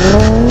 Bye.